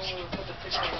Thank you.